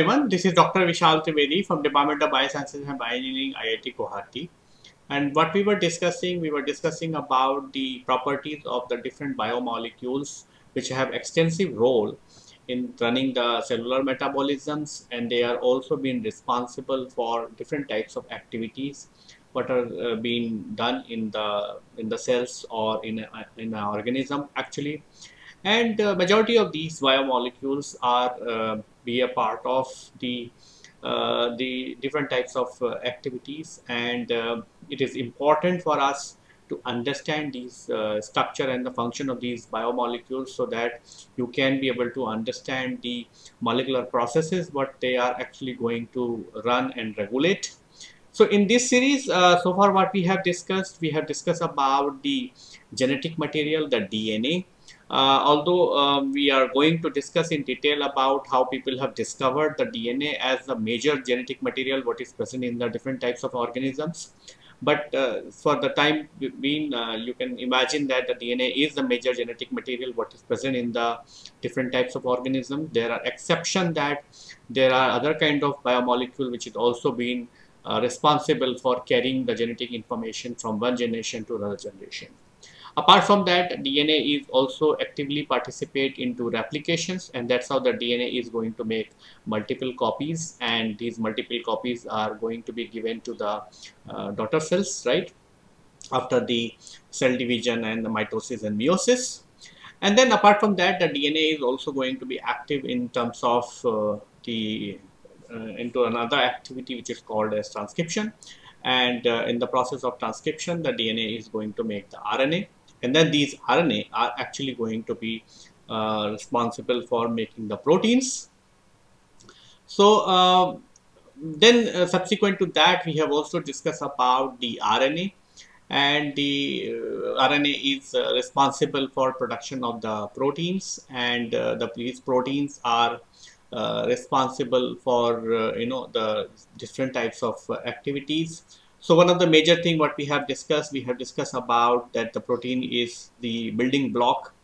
Everyone, this is Dr. Vishal Trivedi from Department of Biosciences and Bioengineering, IIT Guwahati. And what we were discussing, we were discussing about the properties of the different biomolecules which have extensive role in running the cellular metabolisms and they are also being responsible for different types of activities what are uh, being done in the in the cells or in a, in an organism actually and uh, majority of these biomolecules are uh, be a part of the uh, the different types of uh, activities. And uh, it is important for us to understand these uh, structure and the function of these biomolecules so that you can be able to understand the molecular processes what they are actually going to run and regulate. So in this series uh, so far what we have discussed we have discussed about the genetic material the dna although um, we are going to discuss in detail about how people have discovered the DNA as a major genetic material what is present in the different types of organisms. But uh, for the time being, uh, you can imagine that the DNA is the major genetic material what is present in the different types of organisms. There are exceptions that there are other kind of biomolecule which is also being uh, responsible for carrying the genetic information from one generation to another generation. Apart from that, DNA is also actively participate into replications and that's how the DNA is going to make multiple copies and these multiple copies are going to be given to the uh, daughter cells, right? After the cell division and the mitosis and meiosis. And then apart from that, the DNA is also going to be active in terms of uh, the uh, into another activity which is called as transcription and uh, in the process of transcription the DNA is going to make the RNA and then these RNA are actually going to be uh, responsible for making the proteins. So uh, then uh, subsequent to that we have also discussed about the RNA and the uh, RNA is uh, responsible for production of the proteins. And uh, the these proteins are responsible for you know the different types of activities so one of the major thing what we have discussed, we have discussed about that the protein is the building block.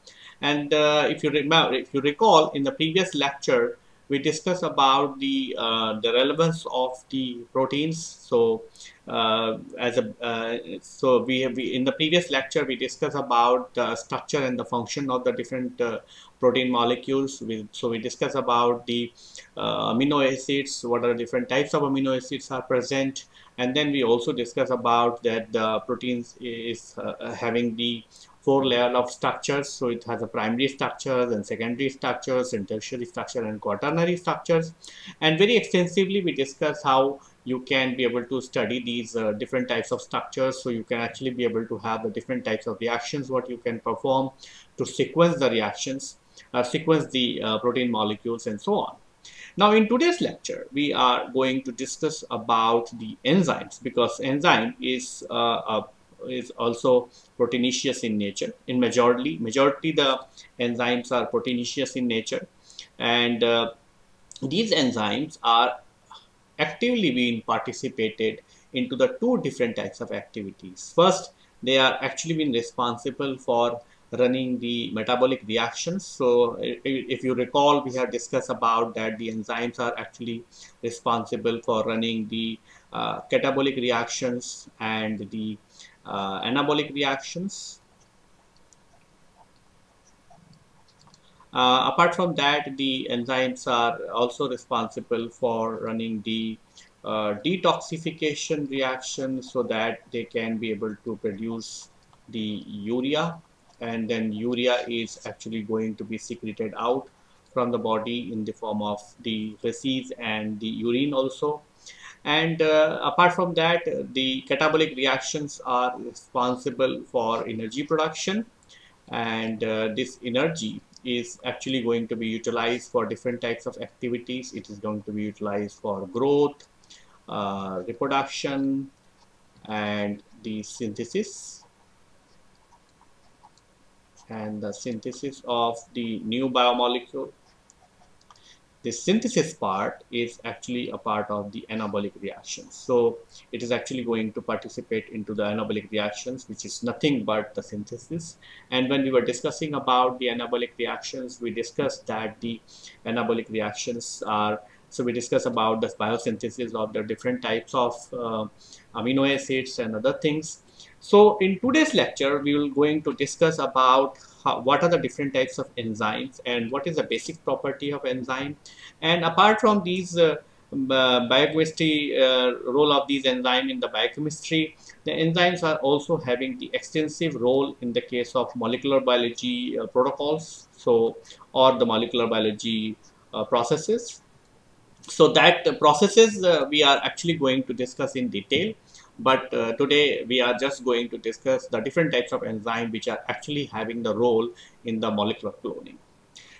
And uh, if you remember, if you recall in the previous lecture, we discussed about the uh, the relevance of the proteins. So uh, as a uh, so we have we, in the previous lecture we discussed about the structure and the function of the different uh, protein molecules. We, so we discussed about the uh, amino acids, what are the different types of amino acids are present, and then we also discuss about that the proteins is uh, having the four layer of structures. So it has a primary structures and secondary structures and tertiary structure and quaternary structures. And very extensively we discuss how you can be able to study these uh, different types of structures. So you can actually be able to have the different types of reactions what you can perform to sequence the reactions uh, sequence the uh, protein molecules and so on now in today's lecture, we are going to discuss about the enzymes because enzyme is uh, is also proteinaceous in nature. In majority, majority the enzymes are proteinaceous in nature, and uh, these enzymes are actively being participated into the two different types of activities. First, they are actually being responsible for running the metabolic reactions. So if you recall, we have discussed about that the enzymes are actually responsible for running the uh, catabolic reactions and the uh, anabolic reactions. Uh, apart from that, the enzymes are also responsible for running the uh, detoxification reaction so that they can be able to produce the urea and then urea is actually going to be secreted out from the body in the form of the feces and the urine also. And uh, apart from that the catabolic reactions are responsible for energy production. And uh, this energy is actually going to be utilized for different types of activities. It is going to be utilized for growth uh, reproduction and the synthesis and the synthesis of the new biomolecule. The synthesis part is actually a part of the anabolic reactions. So it is actually going to participate into the anabolic reactions, which is nothing but the synthesis. And when we were discussing about the anabolic reactions, we discussed that the anabolic reactions are So we discuss about the biosynthesis of the different types of uh, amino acids and other things. So in today's lecture, we will going to discuss about how, what are the different types of enzymes and what is the basic property of enzyme. And apart from these uh, uh, biochemistry uh, role of these enzymes in the biochemistry, the enzymes are also having the extensive role in the case of molecular biology uh, protocols, so or the molecular biology uh, processes. So that processes uh, we are actually going to discuss in detail but uh, today we are just going to discuss the different types of enzyme which are actually having the role in the molecular cloning.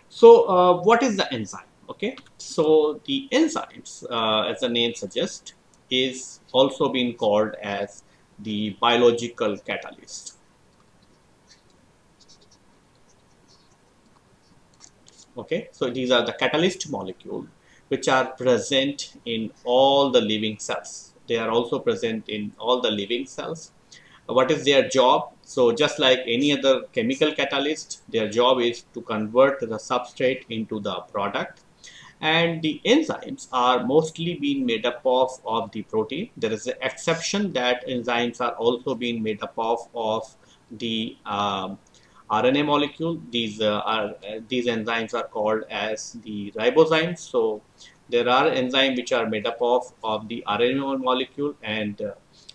So uh, what is the enzyme? Okay, so the enzymes uh, as the name suggests is also being called as the biological catalyst. Okay, so these are the catalyst molecule which are present in all the living cells they are also present in all the living cells. What is their job? So just like any other chemical catalyst, their job is to convert the substrate into the product. And the enzymes are mostly being made up of, of the protein. There is an exception that enzymes are also being made up of, of the um, RNA molecule. These uh, are uh, these enzymes are called as the ribozymes. So there are enzymes which are made up of, of the RNA molecule and uh,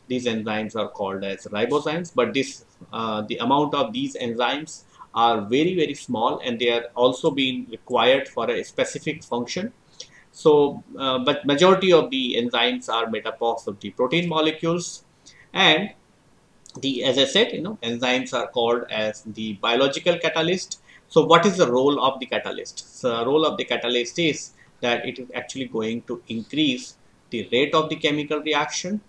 these enzymes are called as ribozymes but this uh, the amount of these enzymes are very very small and they are also being required for a specific function. So uh, but majority of the enzymes are made up of, the protein molecules and the as i said you know enzymes are called as the biological catalyst. So what is the role of the catalyst? So the role of the catalyst is that it is actually going to increase the rate of the chemical reaction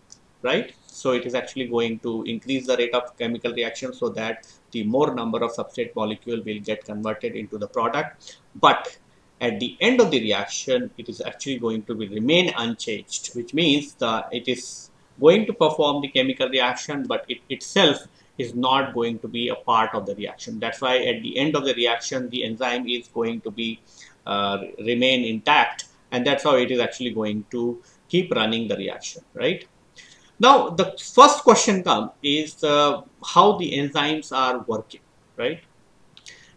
right? So it is actually going to increase the rate of chemical reaction so that the more number of substrate molecule will get converted into the product. But at the end of the reaction it is actually going to be remain unchanged which means that it is going to perform the chemical reaction but it itself is not going to be a part of the reaction. That's why at the end of the reaction the enzyme is going to be remain intact and that's how it is actually going to keep running the reaction right? Now the first question come is uh, how the enzymes are working right?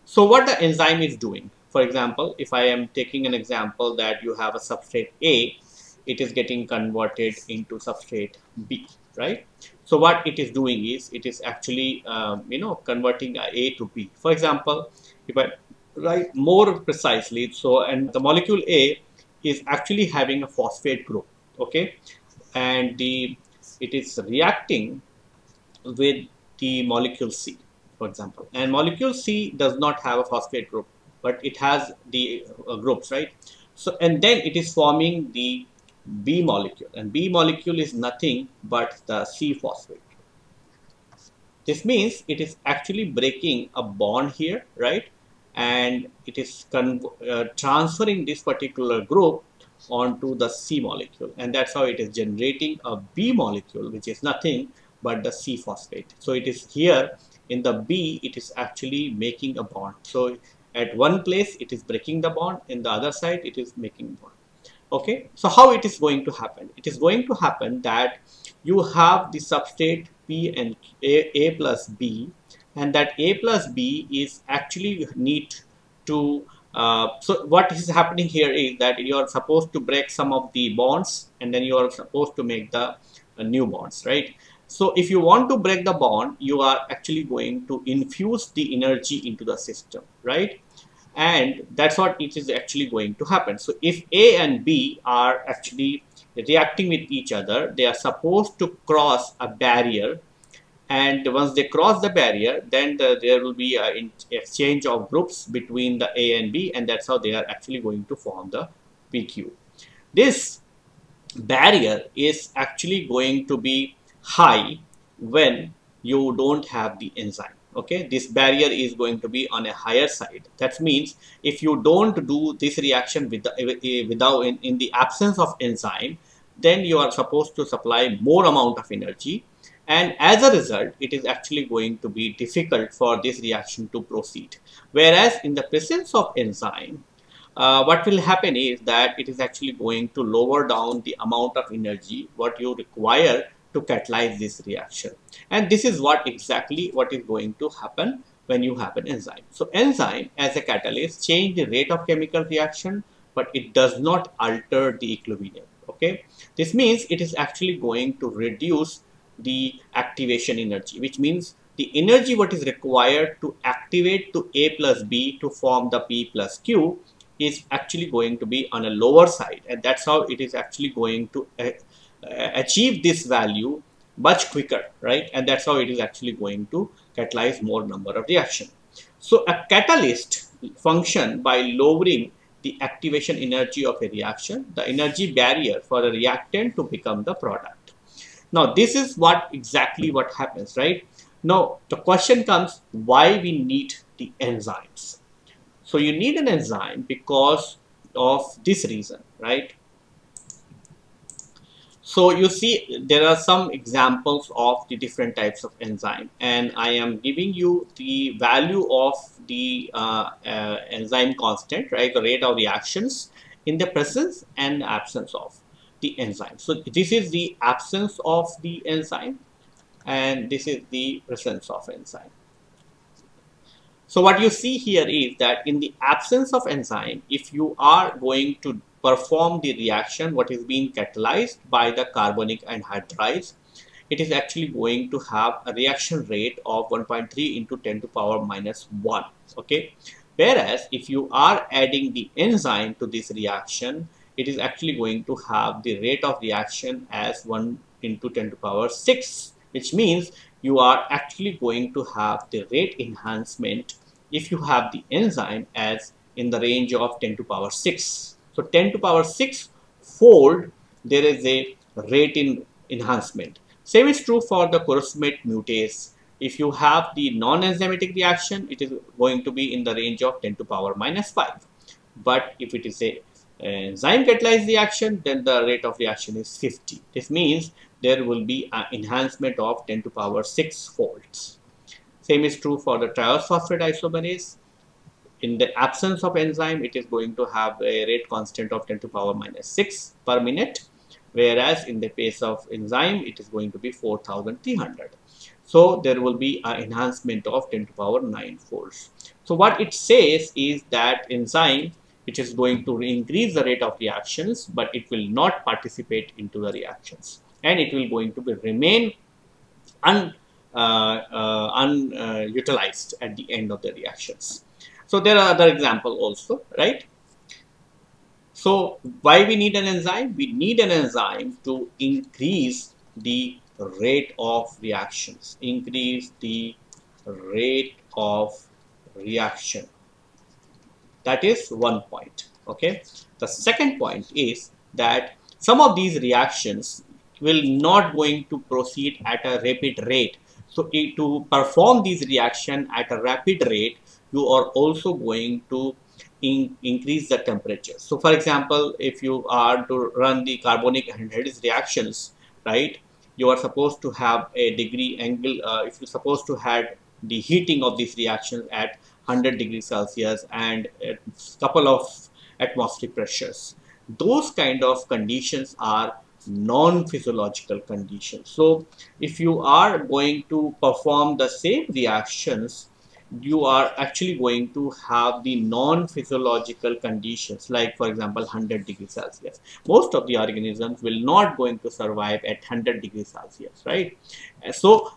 So what the enzyme is doing? For example if i am taking an example that you have a substrate a it is getting converted into substrate b right? So what it is doing is it is actually um, you know converting a to b. For example if i right more precisely so and the molecule a is actually having a phosphate group okay? And the it is reacting with the molecule c for example. And molecule c does not have a phosphate group but it has the uh, groups right? So and then it is forming the b molecule. And b molecule is nothing but the c phosphate. This means it is actually breaking a bond here right and it is uh, transferring this particular group onto the C molecule and that's how it is generating a B molecule which is nothing but the C phosphate. So it is here in the B it is actually making a bond. So at one place it is breaking the bond in the other side it is making bond. Okay, so how it is going to happen? It is going to happen that you have the substrate P and A, A plus B and that a plus b is actually need to uh, so what is happening here is that you are supposed to break some of the bonds and then you are supposed to make the uh, new bonds right? So if you want to break the bond you are actually going to infuse the energy into the system right? And that's what it is actually going to happen. So if a and b are actually reacting with each other they are supposed to cross a barrier and once they cross the barrier then the, there will be an exchange of groups between the A and B and that's how they are actually going to form the PQ. This barrier is actually going to be high when you don't have the enzyme okay this barrier is going to be on a higher side that means if you don't do this reaction with the, eh, eh, without in, in the absence of enzyme then you are supposed to supply more amount of energy and as a result it is actually going to be difficult for this reaction to proceed. Whereas in the presence of enzyme uh, what will happen is that it is actually going to lower down the amount of energy what you require to catalyze this reaction. And this is what exactly what is going to happen when you have an enzyme. So enzyme as a catalyst change the rate of chemical reaction but it does not alter the equilibrium okay? This means it is actually going to reduce the activation energy which means the energy what is required to activate to A plus B to form the P plus Q is actually going to be on a lower side. And that's how it is actually going to uh, uh, achieve this value much quicker right? And that's how it is actually going to catalyze more number of reaction. So a catalyst function by lowering the activation energy of a reaction the energy barrier for a reactant to become the product now this is what exactly what happens right? Now the question comes why we need the enzymes? So you need an enzyme because of this reason right? So you see there are some examples of the different types of enzyme and I am giving you the value of the uh, uh, enzyme constant, right, the rate of reactions in the presence and absence of the enzyme. So this is the absence of the enzyme and this is the presence of enzyme. So what you see here is that in the absence of enzyme, if you are going to perform the reaction what is being catalyzed by the carbonic anhydrase it is actually going to have a reaction rate of 1.3 into 10 to power minus 1 okay whereas if you are adding the enzyme to this reaction it is actually going to have the rate of reaction as 1 into 10 to power 6 which means you are actually going to have the rate enhancement if you have the enzyme as in the range of 10 to power 6 so 10 to power 6 fold there is a rate in enhancement. Same is true for the chorismate mutase. If you have the non-enzymatic reaction, it is going to be in the range of 10 to power minus 5. But if it is a Uh, enzyme catalyzed reaction, then the rate of reaction is 50. This means there will be an enhancement of 10 to power 6 folds. Same is true for the triose phosphate isomerase in the absence of enzyme it is going to have a rate constant of 10 to power minus 6 per minute whereas in the case of enzyme it is going to be 4300 so there will be an enhancement of 10 to power 9 folds so what it says is that enzyme it is going to increase the rate of reactions but it will not participate into the reactions and it will going to be remain un, uh, uh, unutilized at the end of the reactions so there are other example also, right? So why we need an enzyme? We need an enzyme to increase the rate of reactions, increase the rate of reaction. That is one point, okay? The second point is that some of these reactions will not going to proceed at a rapid rate. So to perform these reaction at a rapid rate, you are also going to in, increase the temperature. So for example, if you are to run the carbonic anhydrase reactions, right, you are supposed to have a degree angle, uh, if you're supposed to have the heating of these reactions at 100 degrees Celsius and a couple of atmospheric pressures. Those kind of conditions are non-physiological conditions. So if you are going to perform the same reactions you are actually going to have the non-physiological conditions like for example 100 degrees celsius most of the organisms will not going to survive at 100 degrees celsius right so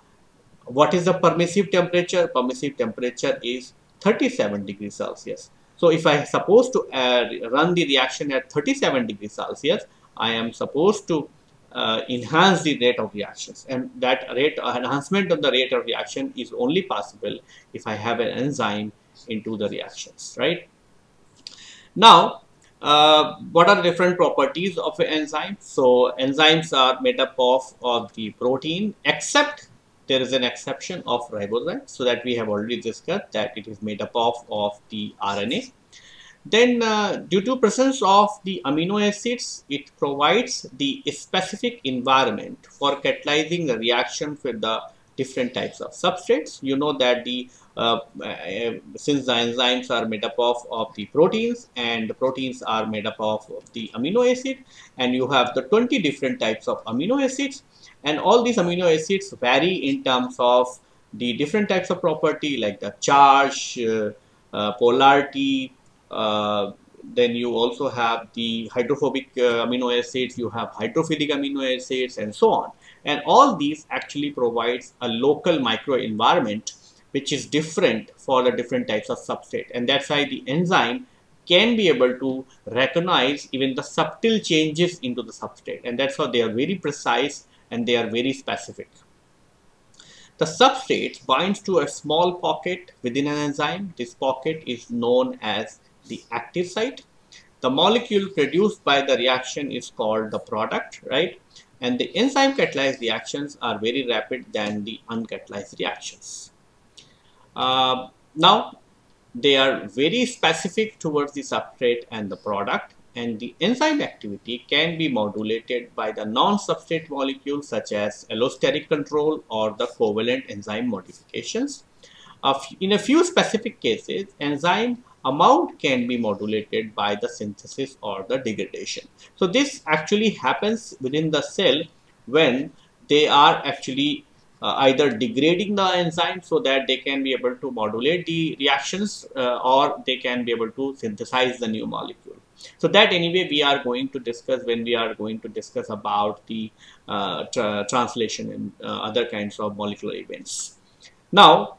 what is the permissive temperature permissive temperature is 37 degrees celsius. So if i suppose to uh, run the reaction at 37 degrees celsius i am supposed to uh, enhance the rate of reactions. And that rate uh, enhancement of the rate of reaction is only possible if I have an enzyme into the reactions right? Now uh, what are the different properties of an enzyme? So enzymes are made up of, of the protein except there is an exception of ribozyme so that we have already discussed that it is made up of of the RNA then uh, due to presence of the amino acids, it provides the specific environment for catalyzing the reaction with the different types of substrates. You know that the uh, since the enzymes are made up of, of the proteins and the proteins are made up of, of the amino acid and you have the 20 different types of amino acids and all these amino acids vary in terms of the different types of property like the charge, uh, uh, polarity, uh, then you also have the hydrophobic uh, amino acids, you have hydrophilic amino acids and so on. And all these actually provides a local microenvironment which is different for the different types of substrate. And that's why the enzyme can be able to recognize even the subtle changes into the substrate. And that's why they are very precise and they are very specific. The substrate binds to a small pocket within an enzyme. This pocket is known as the active site. The molecule produced by the reaction is called the product, right? And the enzyme catalyzed reactions are very rapid than the uncatalyzed reactions. Uh, now, they are very specific towards the substrate and the product and the enzyme activity can be modulated by the non-substrate molecules such as allosteric control or the covalent enzyme modifications. In a few specific cases, enzyme amount can be modulated by the synthesis or the degradation. So this actually happens within the cell when they are actually uh, either degrading the enzyme so that they can be able to modulate the reactions uh, or they can be able to synthesize the new molecule. So that anyway we are going to discuss when we are going to discuss about the uh, tra translation and uh, other kinds of molecular events. Now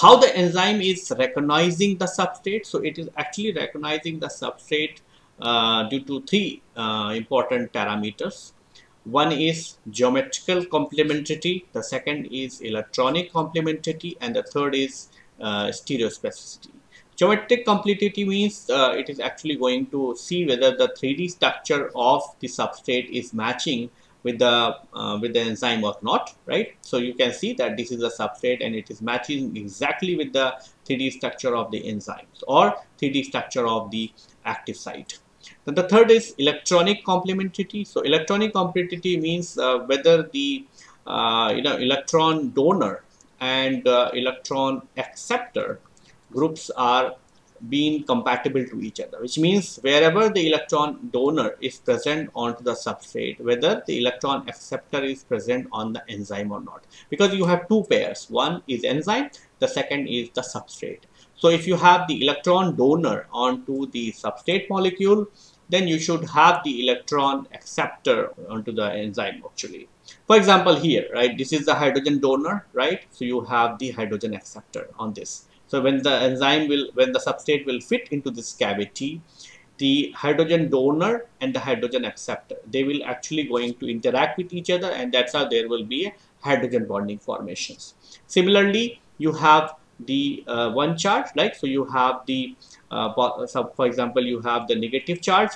how the enzyme is recognizing the substrate. So it is actually recognizing the substrate uh, due to three uh, important parameters. One is geometrical complementarity, the second is electronic complementarity, and the third is uh, stereospecificity. Geometric complementarity means uh, it is actually going to see whether the 3D structure of the substrate is matching with the uh, with the enzyme or not right so you can see that this is a substrate and it is matching exactly with the 3d structure of the enzymes or 3d structure of the active site then the third is electronic complementarity. So electronic complementarity means uh, whether the uh, you know electron donor and uh, electron acceptor groups are being compatible to each other which means wherever the electron donor is present onto the substrate whether the electron acceptor is present on the enzyme or not. Because you have two pairs. One is enzyme the second is the substrate. So if you have the electron donor onto the substrate molecule then you should have the electron acceptor onto the enzyme actually. For example here right this is the hydrogen donor right? So you have the hydrogen acceptor on this. So when the enzyme will, when the substrate will fit into this cavity, the hydrogen donor and the hydrogen acceptor, they will actually going to interact with each other and that's how there will be hydrogen bonding formations. Similarly, you have the uh, one charge, like so you have the, uh, so for example, you have the negative charge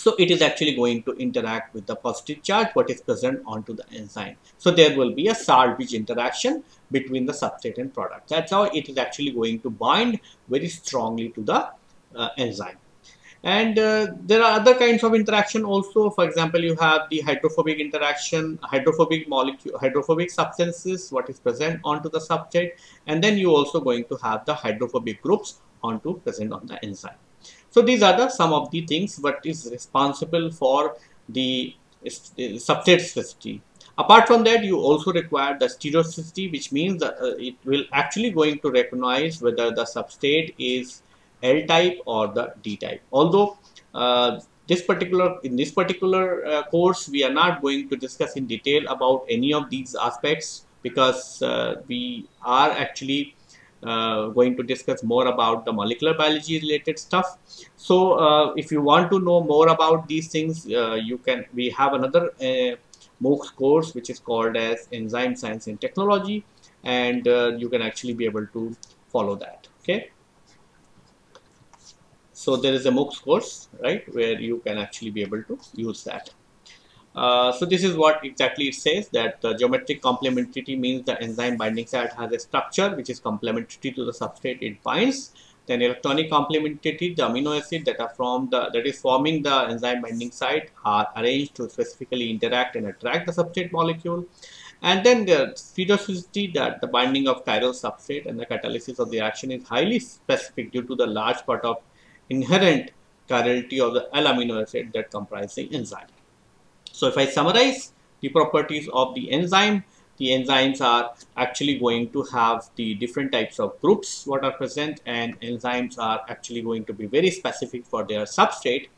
so it is actually going to interact with the positive charge what is present onto the enzyme. So there will be a salvage interaction between the substrate and product. That's how it is actually going to bind very strongly to the uh, enzyme. And uh, there are other kinds of interaction also. For example, you have the hydrophobic interaction, hydrophobic molecule, hydrophobic substances, what is present onto the substrate. And then you also going to have the hydrophobic groups onto present on the enzyme. So these are the some of the things what is responsible for the substrate specificity. Apart from that, you also require the stereospecificity, which means that uh, it will actually going to recognize whether the substrate is L type or the D type. Although uh, this particular in this particular uh, course, we are not going to discuss in detail about any of these aspects because uh, we are actually uh, going to discuss more about the molecular biology related stuff. So uh, if you want to know more about these things uh, you can we have another MOOCs course which is called as enzyme science and technology and you can actually be able to follow that. Okay so there is a MOOCs course right where you can actually be able to use that uh, so this is what exactly it says that the geometric complementarity means the enzyme binding site has a structure which is complementary to the substrate it binds. Then electronic complementarity, the amino acid that are from the that is forming the enzyme binding site are arranged to specifically interact and attract the substrate molecule. And then the pseudocity that the binding of chiral substrate and the catalysis of the action is highly specific due to the large part of inherent chirality of the L amino acid that comprise the enzyme. So if I summarize the properties of the enzyme, the enzymes are actually going to have the different types of groups what are present and enzymes are actually going to be very specific for their substrate.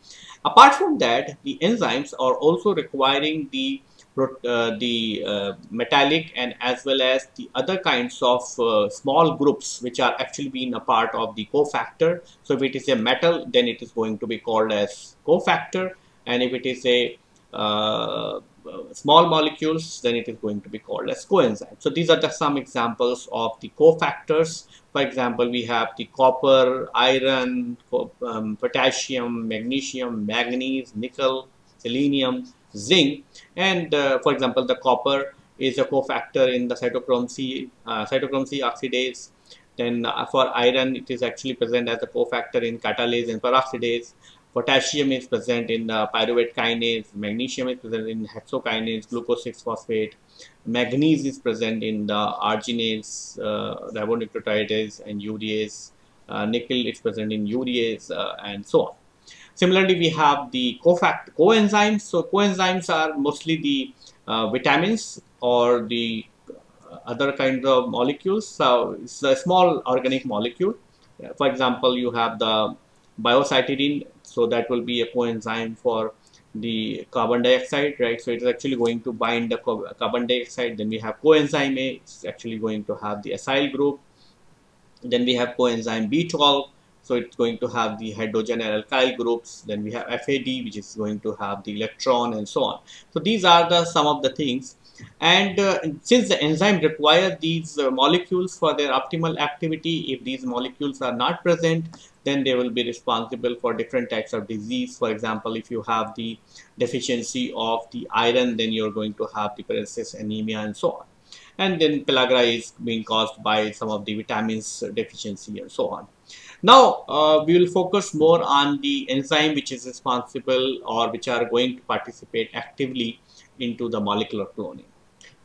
Apart from that, the enzymes are also requiring the the uh, metallic and as well as the other kinds of uh, small groups which are actually being a part of the cofactor. So if it is a metal then it is going to be called as cofactor and if it is a uh, small molecules then it is going to be called as coenzyme. So these are just some examples of the cofactors. For example, we have the copper, iron, um, potassium, magnesium, manganese, nickel, selenium, zinc and uh, for example the copper is a cofactor in the cytochrome C uh, cytochrome C oxidase. Then uh, for iron it is actually present as a cofactor in catalase and peroxidase potassium is present in the pyruvate kinase magnesium is present in hexokinase glucose 6 phosphate. Manganese is present in the arginase uh, ribonucleotidase and urease. Uh, nickel is present in urease uh, and so on Similarly, we have the cofact coenzymes. So coenzymes are mostly the uh, vitamins or the other kinds of molecules. So it's a small organic molecule. For example, you have the biocytidine. So that will be a coenzyme for the carbon dioxide, right? So it is actually going to bind the carbon dioxide. Then we have coenzyme A. It's actually going to have the acyl group. Then we have coenzyme B12 so it's going to have the hydrogen and alkyl groups. Then we have FAD, which is going to have the electron and so on. So these are the some of the things. And uh, since the enzyme require these uh, molecules for their optimal activity, if these molecules are not present, then they will be responsible for different types of disease. For example, if you have the deficiency of the iron, then you're going to have the pernicious anemia and so on. And then pellagra is being caused by some of the vitamins deficiency and so on. Now uh, we will focus more on the enzyme which is responsible or which are going to participate actively into the molecular cloning.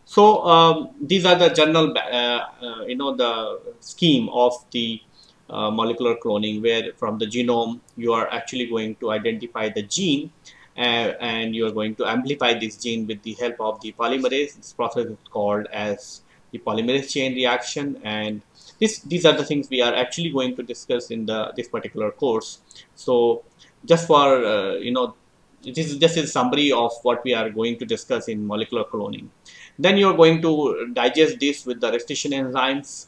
So um, these are the general, uh, uh, you know, the scheme of the uh, molecular cloning where from the genome you are actually going to identify the gene uh, and you are going to amplify this gene with the help of the polymerase. This process is called as the polymerase chain reaction and this these are the things we are actually going to discuss in the this particular course. So just for uh, you know this is just a summary of what we are going to discuss in molecular cloning. Then you're going to digest this with the restriction enzymes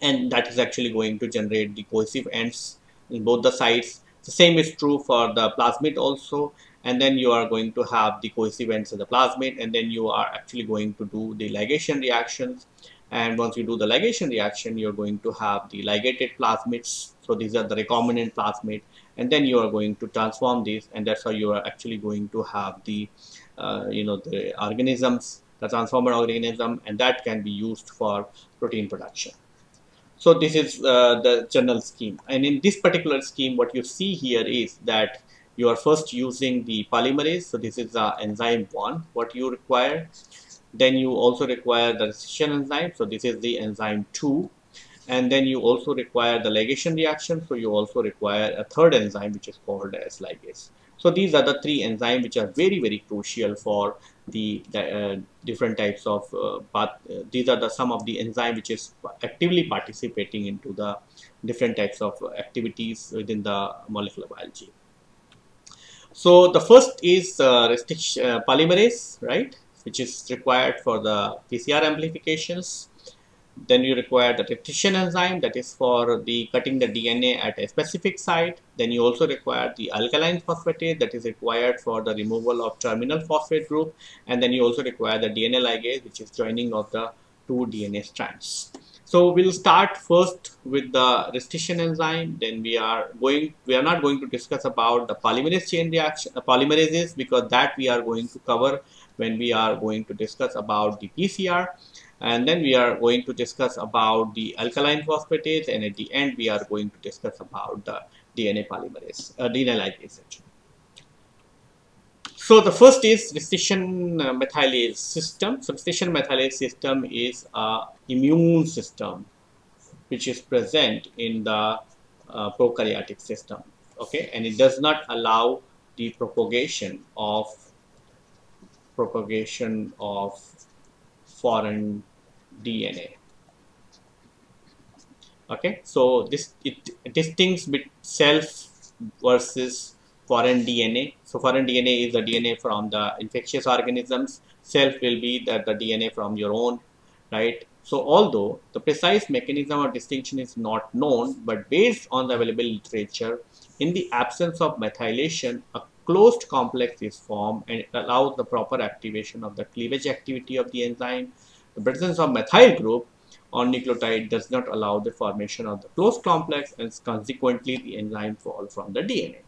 and that is actually going to generate the cohesive ends in both the sides the same is true for the plasmid also. And then you are going to have the cohesive ends of the plasmid and then you are actually going to do the ligation reactions and once you do the ligation reaction you're going to have the ligated plasmids. So these are the recombinant plasmid. And then you are going to transform these and that's how you are actually going to have the uh, you know the organisms the transformer organism and that can be used for protein production. So this is uh, the general scheme. And in this particular scheme what you see here is that you are first using the polymerase. So this is the enzyme one what you require then you also require the restriction enzyme. So this is the enzyme 2 and then you also require the ligation reaction. So you also require a third enzyme which is called as ligase. So these are the three enzymes which are very very crucial for the, the uh, different types of uh, uh, these are the some of the enzyme which is actively participating into the different types of activities within the molecular biology. So the first is uh, restriction uh, polymerase right which is required for the PCR amplifications. Then you require the restriction enzyme that is for the cutting the DNA at a specific site. Then you also require the alkaline phosphatase that is required for the removal of terminal phosphate group. And then you also require the DNA ligase which is joining of the two DNA strands. So we'll start first with the restriction enzyme. Then we are going, we are not going to discuss about the polymerase chain reaction, uh, polymerases because that we are going to cover when we are going to discuss about the PCR and then we are going to discuss about the alkaline phosphatase and at the end we are going to discuss about the DNA polymerase, uh, DNA ligase. So the first is restriction methylase system. So restriction methylase system is a immune system which is present in the uh, prokaryotic system. Okay, and it does not allow the propagation of propagation of foreign DNA. Okay, so this it distinguishes self versus foreign DNA. So foreign DNA is the DNA from the infectious organisms. Self will be the, the DNA from your own, right? So although the precise mechanism of distinction is not known, but based on the available literature, in the absence of methylation, a closed complex is formed and it allows the proper activation of the cleavage activity of the enzyme. The presence of methyl group on nucleotide does not allow the formation of the closed complex and consequently the enzyme fall from the DNA.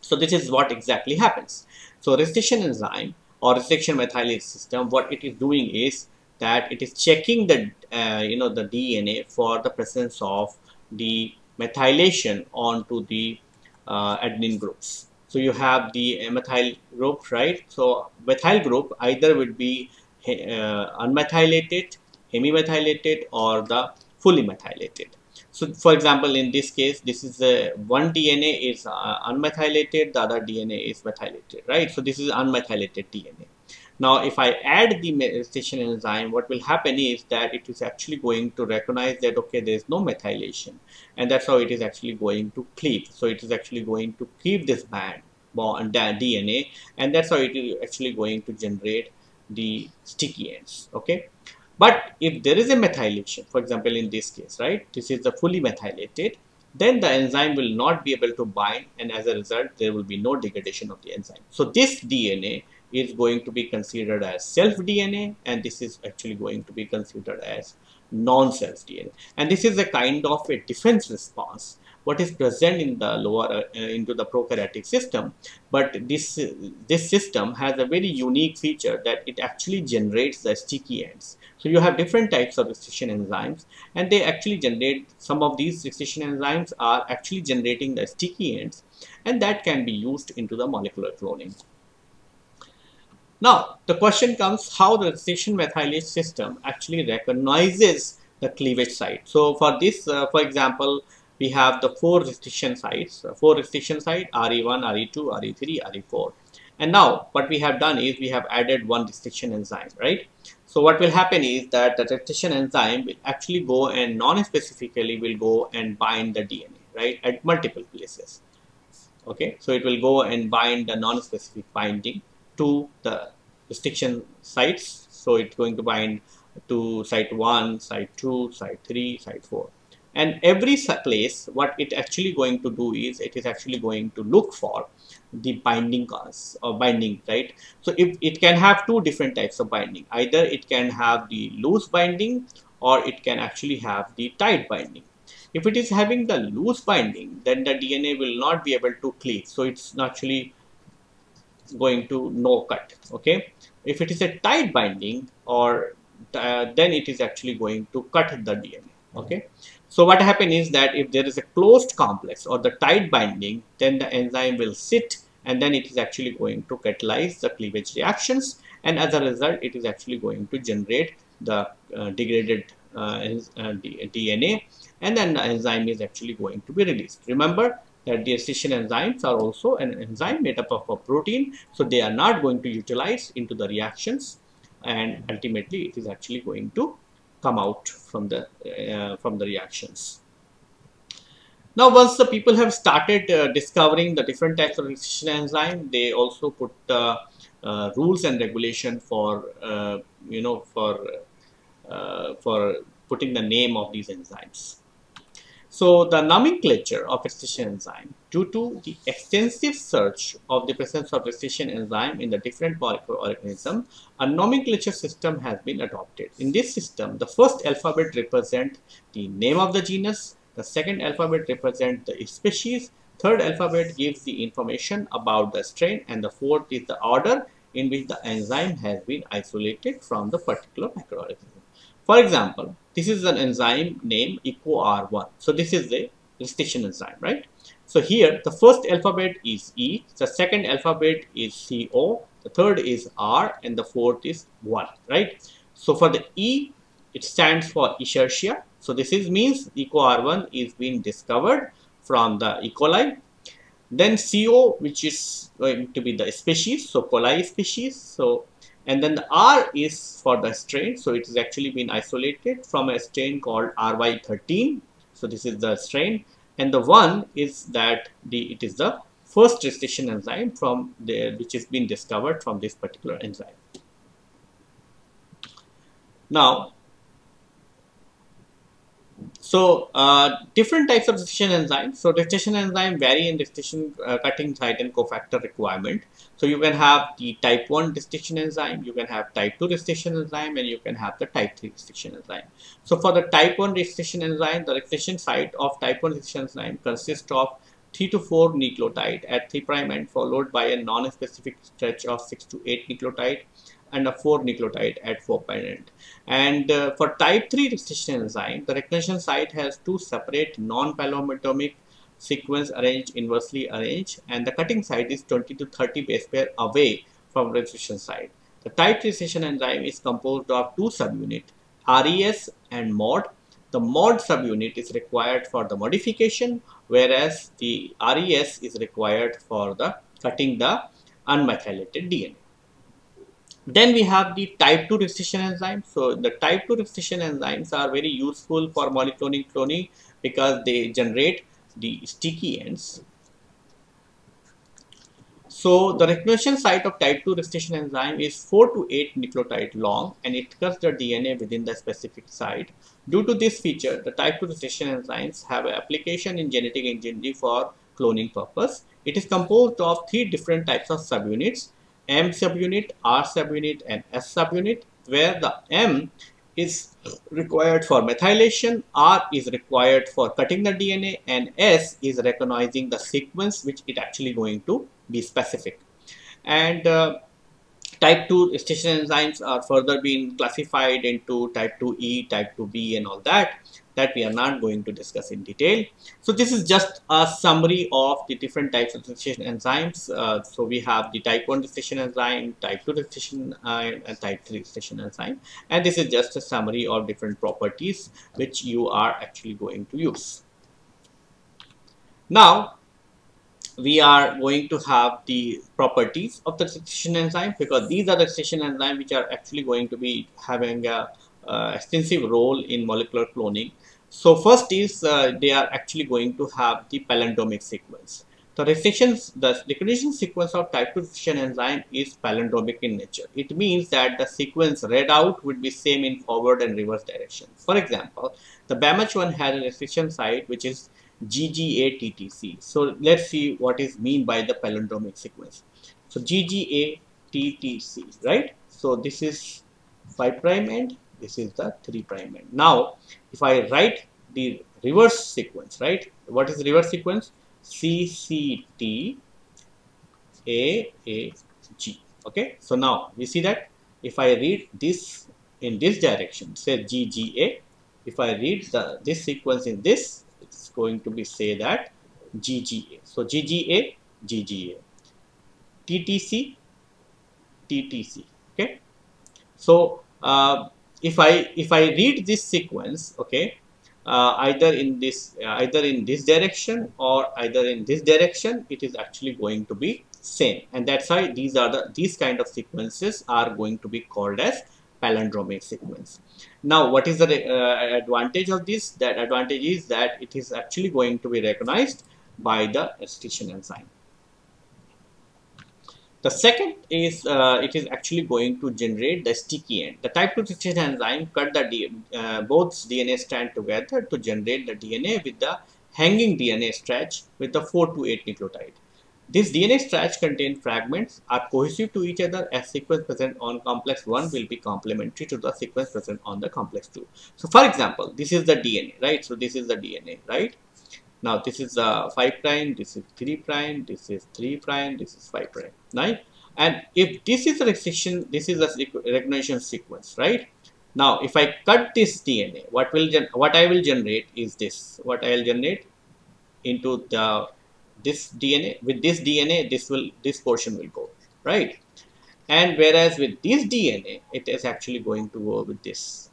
So this is what exactly happens. So restriction enzyme or restriction methylase system, what it is doing is that it is checking the uh, you know the DNA for the presence of the methylation onto the uh, adenine groups. So you have the methyl group, right? So methyl group either would be uh, unmethylated, hemimethylated, or the fully methylated. So for example, in this case, this is a one DNA is uh, unmethylated, the other DNA is methylated, right? So this is unmethylated DNA. Now, if I add the methylation enzyme, what will happen is that it is actually going to recognize that, okay, there is no methylation. And that's how it is actually going to cleave. So it is actually going to cleave this band bond DNA. And that's how it is actually going to generate the sticky ends. Okay. But if there is a methylation, for example, in this case, right, this is the fully methylated, then the enzyme will not be able to bind and as a result, there will be no degradation of the enzyme. So this DNA is going to be considered as self DNA and this is actually going to be considered as non-self DNA. And this is a kind of a defense response what is present in the lower uh, into the prokaryotic system. But this this system has a very unique feature that it actually generates the sticky ends. So you have different types of restriction enzymes and they actually generate some of these restriction enzymes are actually generating the sticky ends and that can be used into the molecular cloning now, the question comes how the restriction methylase system actually recognizes the cleavage site. So, for this, uh, for example, we have the four restriction sites, uh, four restriction site RE1, RE2, RE3, RE4. And now what we have done is we have added one restriction enzyme, right? So what will happen is that the restriction enzyme will actually go and non-specifically will go and bind the DNA, right, at multiple places. Okay, so it will go and bind the non-specific binding to the restriction sites. So it's going to bind to site 1, site 2, site 3, site 4 and every place what it actually going to do is it is actually going to look for the binding cause or binding right? So if it can have two different types of binding either it can have the loose binding or it can actually have the tight binding. If it is having the loose binding then the dna will not be able to cleave. So it's actually going to no cut okay if it is a tight binding or uh, then it is actually going to cut the dna okay so what happens is that if there is a closed complex or the tight binding, then the enzyme will sit and then it is actually going to catalyze the cleavage reactions and as a result it is actually going to generate the uh, degraded uh, uh, DNA and then the enzyme is actually going to be released. Remember that the restriction enzymes are also an enzyme made up of a protein so they are not going to utilize into the reactions and ultimately it is actually going to come out from the uh, from the reactions. Now, once the people have started uh, discovering the different types of restriction enzyme, they also put uh, uh rules and regulation for uh, you know for uh, for putting the name of these enzymes. So the nomenclature of restriction enzyme, due to the extensive search of the presence of restriction enzyme in the different molecular organism, a nomenclature system has been adopted. In this system, the first alphabet represents the name of the genus, the second alphabet represents the species, third alphabet gives the information about the strain, and the fourth is the order in which the enzyme has been isolated from the particular microorganism. For example, this is an enzyme named EcoR1. So this is the restriction enzyme, right? So here the first alphabet is E, the second alphabet is CO, the third is R and the fourth is 1, right? So for the E, it stands for Escherichia. So this is means EcoR1 is being discovered from the E. coli. Then CO, which is going to be the species, so coli species. So and then the R is for the strain. So it is actually been isolated from a strain called RY13. So this is the strain and the one is that the it is the first restriction enzyme from the which has been discovered from this particular enzyme. Now so uh, different types of restriction enzymes. So restriction enzyme vary in restriction uh, cutting site and cofactor requirement. So you can have the type 1 restriction enzyme, you can have type 2 restriction enzyme and you can have the type 3 restriction enzyme. So for the type 1 restriction enzyme, the restriction site of type 1 restriction enzyme consists of 3 to 4 nucleotide at 3 prime end followed by a non-specific stretch of 6 to 8 nucleotide and a 4 nucleotide at 4 end. And uh, for type 3 restriction enzyme, the recognition site has two separate non-palindromic sequence arranged inversely arranged and the cutting site is 20 to 30 base pair away from restriction site. The type 3 restriction enzyme is composed of two subunits, RES and MOD. The MOD subunit is required for the modification whereas the RES is required for the cutting the unmethylated DNA. Then we have the type 2 restriction enzymes. So the type 2 restriction enzymes are very useful for molecloning cloning because they generate the sticky ends. So the recognition site of type 2 restriction enzyme is 4 to 8 nucleotide long and it cuts the DNA within the specific site. Due to this feature, the type 2 restriction enzymes have an application in genetic engineering for cloning purpose. It is composed of three different types of subunits M subunit, R subunit and S subunit where the M is required for methylation, R is required for cutting the DNA and S is recognizing the sequence which it actually going to be specific. And uh, type 2 restriction enzymes are further being classified into type 2E, type 2B and all that that we are not going to discuss in detail. So this is just a summary of the different types of restriction enzymes. Uh, so we have the type 1 restriction enzyme, type 2 restriction uh, and type 3 restriction enzyme. And this is just a summary of different properties which you are actually going to use. Now, we are going to have the properties of the restriction enzyme because these are the restriction enzymes which are actually going to be having a uh, extensive role in molecular cloning. So first is uh, they are actually going to have the palindromic sequence. The restrictions, the recognition sequence of type 2 restriction enzyme is palindromic in nature. It means that the sequence read out would be same in forward and reverse direction. For example, the BAMH1 has a restriction site which is GGA-TTC. So let's see what is mean by the palindromic sequence. So GGA-TTC, right? So this is 5 prime end this is the 3 prime end. Now, if I write the reverse sequence, right? What is the reverse sequence? C C T A A G. Okay. So now we see that if I read this in this direction, say G G A. If I read the this sequence in this, it's going to be say that G G A. So G G A G G A. T T C T T C. Okay. So uh, if I if I read this sequence, okay, uh, either in this uh, either in this direction or either in this direction, it is actually going to be same, and that's why these are the these kind of sequences are going to be called as palindromic sequence. Now, what is the uh, advantage of this? That advantage is that it is actually going to be recognized by the restriction enzyme. The second is uh, it is actually going to generate the sticky end. The type 2 restriction enzyme cut the D, uh, both DNA strand together to generate the DNA with the hanging DNA stretch with the 4 to 8 nucleotide. This DNA stretch contains fragments are cohesive to each other as sequence present on complex 1 will be complementary to the sequence present on the complex 2. So for example, this is the DNA, right? So this is the DNA, right? Now this is uh, 5 prime, this is 3 prime, this is 3 prime, this is 5 prime, right? And if this is a restriction, this is a recognition sequence, right? Now, if I cut this DNA, what will what I will generate is this. What I will generate into the this DNA with this DNA this will this portion will go right and whereas with this DNA it is actually going to go with this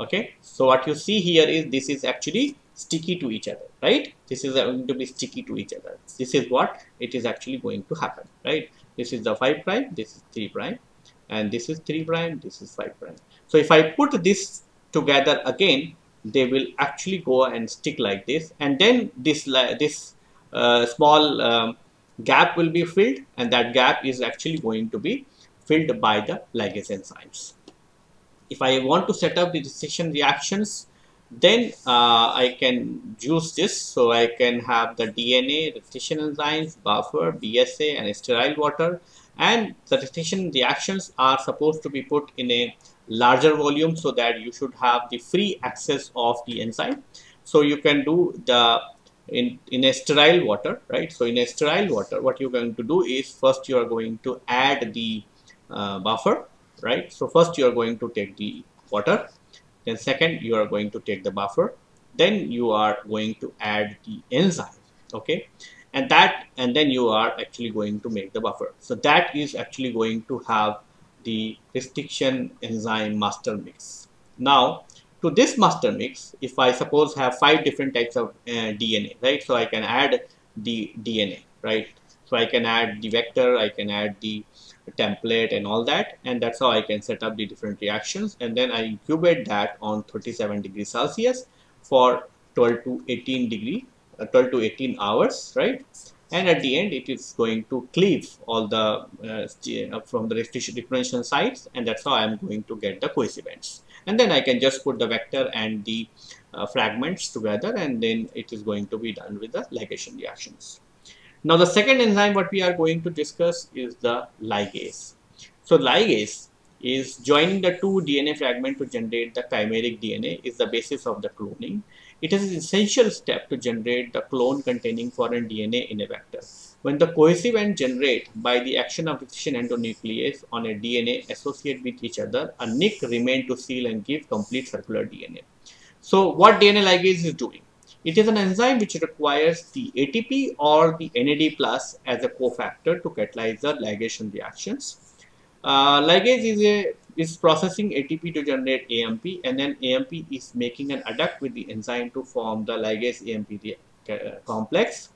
okay? So what you see here is this is actually sticky to each other right? This is going to be sticky to each other. This is what it is actually going to happen right? This is the 5 prime this is 3 prime and this is 3 prime this is 5 prime. So if i put this together again they will actually go and stick like this and then this this uh, small um, gap will be filled and that gap is actually going to be filled by the ligase enzymes if I want to set up the digestion reactions then uh, I can use this so I can have the DNA, restriction enzymes, buffer, BSA and sterile water and the restriction reactions are supposed to be put in a larger volume so that you should have the free access of the enzyme. So you can do the in, in a sterile water, right? So in a sterile water, what you're going to do is first you are going to add the uh, buffer right? So first you are going to take the water then second you are going to take the buffer then you are going to add the enzyme okay? And that and then you are actually going to make the buffer. So that is actually going to have the restriction enzyme master mix. Now to this master mix if i suppose have five different types of uh, dna right? So i can add the dna right? So i can add the vector i can add the template and all that and that's how I can set up the different reactions. And then I incubate that on 37 degrees Celsius for 12 to 18 degree uh, 12 to 18 hours right? And at the end it is going to cleave all the uh, uh from the restriction differential sites and that's how I'm going to get the coefficients and then I can just put the vector and the uh, fragments together and then it is going to be done with the ligation reactions. Now the second enzyme what we are going to discuss is the ligase. So ligase is joining the two DNA fragment to generate the chimeric DNA is the basis of the cloning. It is an essential step to generate the clone containing foreign DNA in a vector. When the cohesive end generate by the action of excision endonuclease on a DNA associate with each other, a nick remain to seal and give complete circular DNA. So what DNA ligase is doing? It is an enzyme which requires the ATP or the NAD plus as a cofactor to catalyze the ligation reactions. Uh, ligase is a is processing ATP to generate AMP and then AMP is making an adduct with the enzyme to form the ligase AMP uh, complex.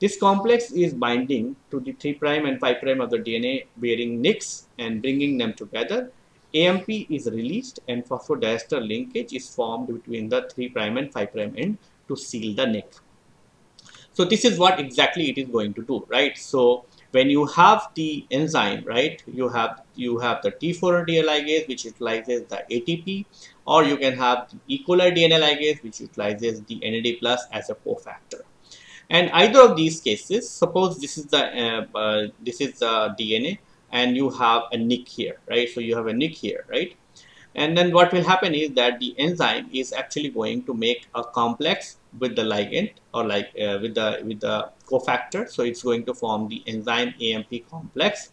This complex is binding to the 3' and 5' of the DNA bearing nicks and bringing them together. AMP is released and phosphodiester linkage is formed between the 3' and 5' end to seal the nick. So this is what exactly it is going to do, right? So when you have the enzyme, right, you have you have the T4 DNA ligase which utilizes the ATP, or you can have the E. coli DNA ligase which utilizes the NAD plus as a cofactor. And either of these cases, suppose this is the uh, uh, this is the DNA, and you have a nick here, right? So you have a nick here, right? And then what will happen is that the enzyme is actually going to make a complex with the ligand or like uh, with the with the cofactor. So it's going to form the enzyme AMP complex.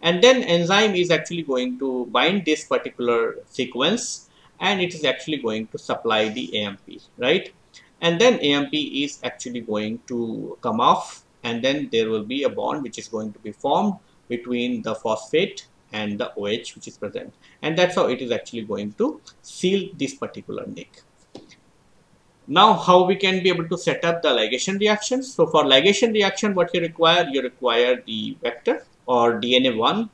And then enzyme is actually going to bind this particular sequence and it is actually going to supply the AMP right? And then AMP is actually going to come off and then there will be a bond which is going to be formed between the phosphate and the OH which is present and that's how it is actually going to seal this particular nick. Now how we can be able to set up the ligation reactions. So for ligation reaction what you require, you require the vector or DNA 1,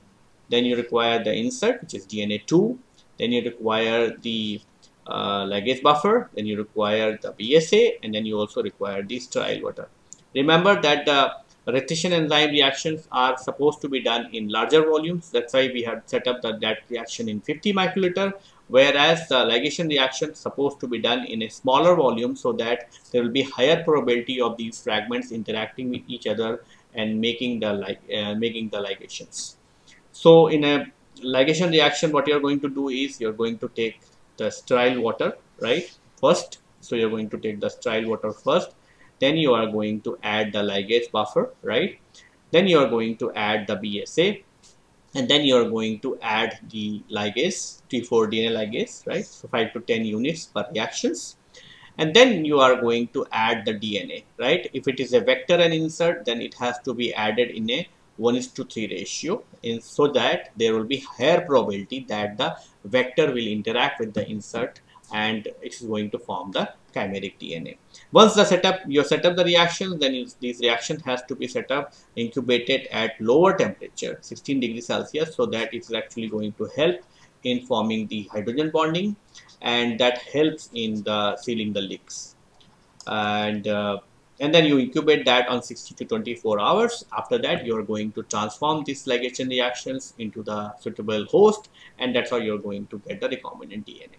then you require the insert which is DNA 2, then you require the uh, ligase buffer, then you require the BSA and then you also require the sterile water. Remember that the restriction enzyme reactions are supposed to be done in larger volumes. That's why we have set up the, that reaction in 50 microliter, whereas the ligation reaction is supposed to be done in a smaller volume so that there will be higher probability of these fragments interacting with each other and making the like uh, making the ligations. So in a ligation reaction, what you're going to do is you're going to take the sterile water, right? First, so you're going to take the sterile water first then you are going to add the ligase buffer right? Then you are going to add the BSA and then you are going to add the ligase T4 DNA ligase right? So 5 to 10 units per reactions. And then you are going to add the DNA, right? If it is a vector and insert, then it has to be added in a 1 is to 3 ratio. In so that there will be higher probability that the vector will interact with the insert and it is going to form the chimeric DNA. Once the setup, you set up the reactions, then you, these reactions has to be set up, incubated at lower temperature, 16 degrees Celsius, so that it is actually going to help in forming the hydrogen bonding and that helps in the sealing the leaks. And uh, and then you incubate that on 60 to 24 hours. After that, you are going to transform these ligation reactions into the suitable host, and that's how you're going to get the recombinant DNA.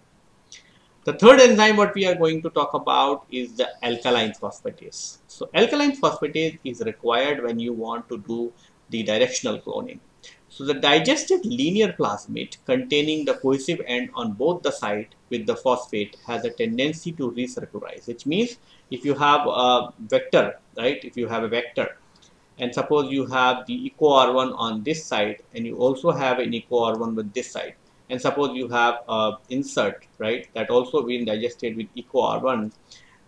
The third enzyme what we are going to talk about is the alkaline phosphatase. So alkaline phosphatase is required when you want to do the directional cloning. So the digested linear plasmid containing the cohesive end on both the side with the phosphate has a tendency to recircularize, which means if you have a vector, right, if you have a vector and suppose you have the eco R1 on this side and you also have an eco R1 with this side and suppose you have a insert, right, that also been digested with eco R1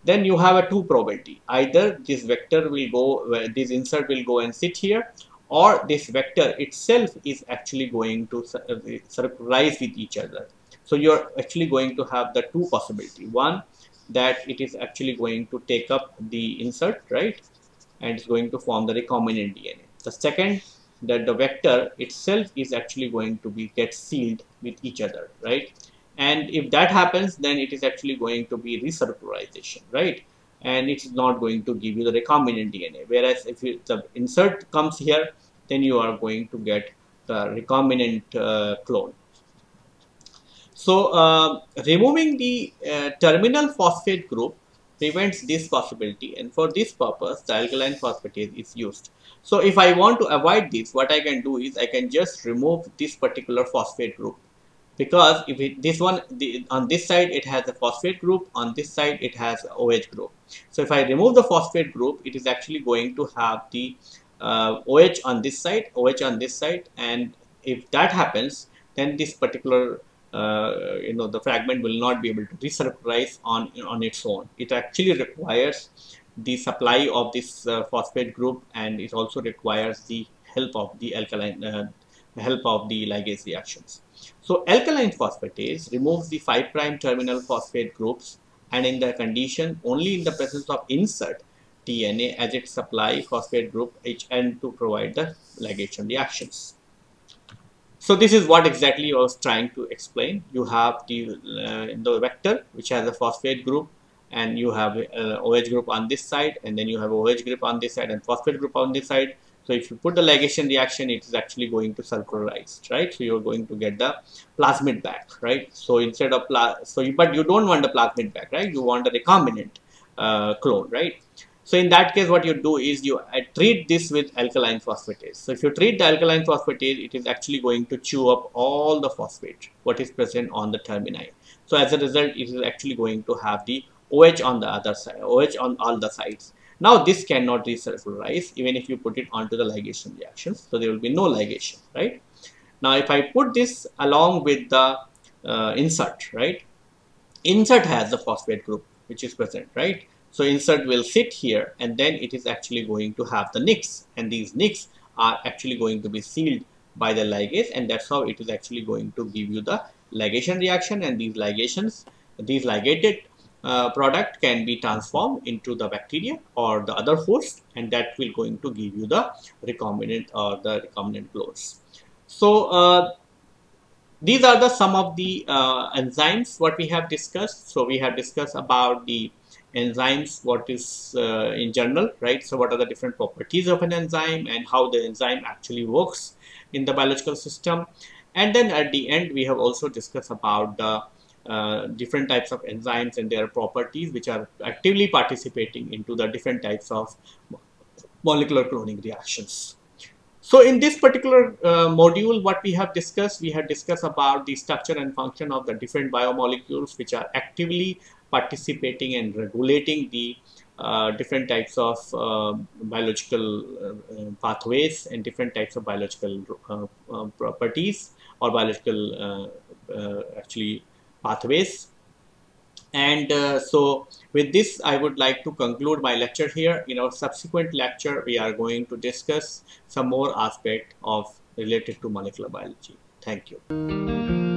then you have a two probability either this vector will go this insert will go and sit here or this vector itself is actually going to uh, circularize with each other. So you're actually going to have the two possibility. One, that it is actually going to take up the insert, right? And it's going to form the recombinant DNA. The second, that the vector itself is actually going to be get sealed with each other, right? And if that happens, then it is actually going to be recircularization, right? And it's not going to give you the recombinant DNA. Whereas if you, the insert comes here, then you are going to get the recombinant uh, clone. So uh, removing the uh, terminal phosphate group prevents this possibility and for this purpose the alkaline phosphatase is used. So if I want to avoid this what I can do is I can just remove this particular phosphate group because if it, this one the, on this side it has a phosphate group on this side it has OH group. So if I remove the phosphate group it is actually going to have the uh, OH on this side, OH on this side, and if that happens, then this particular you know the fragment will not be able to recircularize on on its own. It actually requires the supply of this uh, phosphate group, and it also requires the help of the alkaline uh, help of the ligase reactions. So alkaline phosphatase removes the 5' terminal phosphate groups and in the condition only in the presence of insert DNA as its supply phosphate group HN to provide the ligation reactions. So this is what exactly I was trying to explain. You have the, uh, the vector which has a phosphate group and you have OH group on this side and then you have OH group on this side and phosphate group on this side. So if you put the ligation reaction, it is actually going to circularize, right? So you're going to get the plasmid back, right? So instead of, so you, but you don't want the plasmid back, right? You want the recombinant uh, clone, right? So in that case, what you do is you treat this with alkaline phosphatase. So if you treat the alkaline phosphatase, it is actually going to chew up all the phosphate, what is present on the termini. So as a result, it is actually going to have the OH on the other side, OH on all the sides. Now this cannot recircularize even if you put it onto the ligation reactions. So there will be no ligation, right? Now if I put this along with the uh, insert, right? Insert has the phosphate group which is present, right? So insert will sit here and then it is actually going to have the nicks and these nicks are actually going to be sealed by the ligase and that's how it is actually going to give you the ligation reaction and these ligations, these ligated uh, product can be transformed into the bacteria or the other host and that will going to give you the recombinant or the recombinant clones. So uh, these are the some of the uh, enzymes what we have discussed. So we have discussed about the enzymes what is uh, in general right so what are the different properties of an enzyme and how the enzyme actually works in the biological system and then at the end we have also discussed about the uh, different types of enzymes and their properties which are actively participating into the different types of molecular cloning reactions. So in this particular uh, module, what we have discussed, we have discussed about the structure and function of the different biomolecules which are actively participating and regulating the uh, different types of uh, biological uh, pathways and different types of biological uh, uh, properties or biological uh, actually pathways And uh, so with this, I would like to conclude my lecture here. In our subsequent lecture, we are going to discuss some more aspect of related to molecular biology. Thank you.